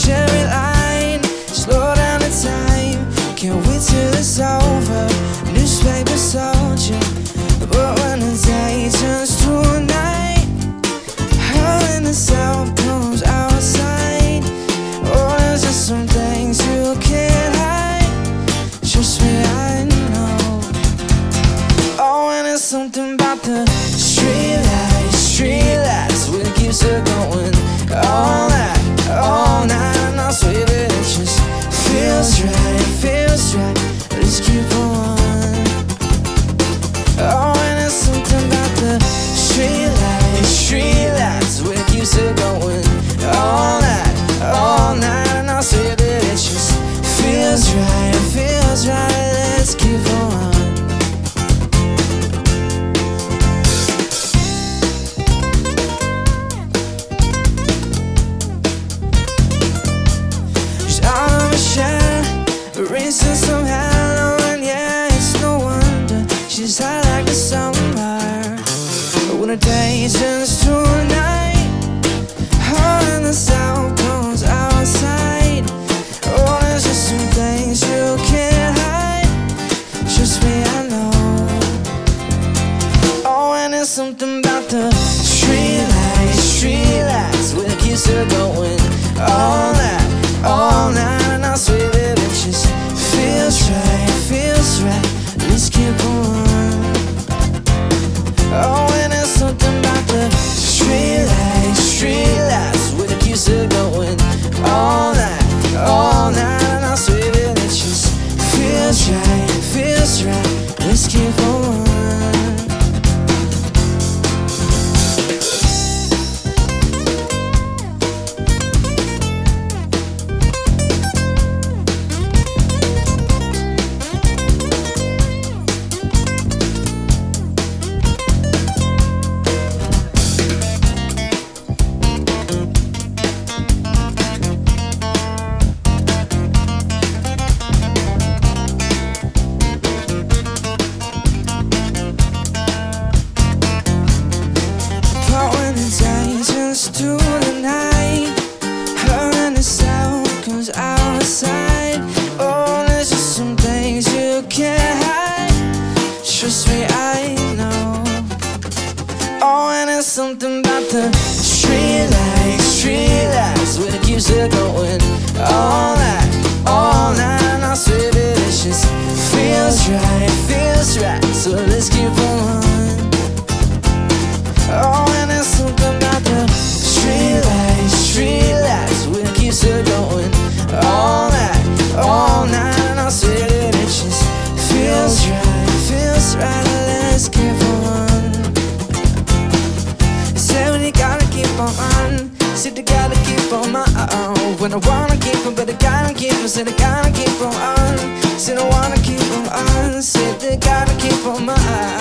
Sherry line, slow down the time. Can't wait till it's over. Newspaper soldier, but when the day turns to a night, how in the south comes outside? Or oh, is there some things you can't hide? Trust me, I know. Oh, and it's something about the street lights, street lights, will keep us going on. Feels right, feels right. Let's keep. Oh, and it's something about the street something about the street lights, street lights, keeps her going all night, the lights, all night, all night. I swear that it just feels right, feels on my own. When I wanna keep on, but I gotta keep on, said I gotta keep on. Uh, said I wanna keep on, uh, said I gotta keep on my uh,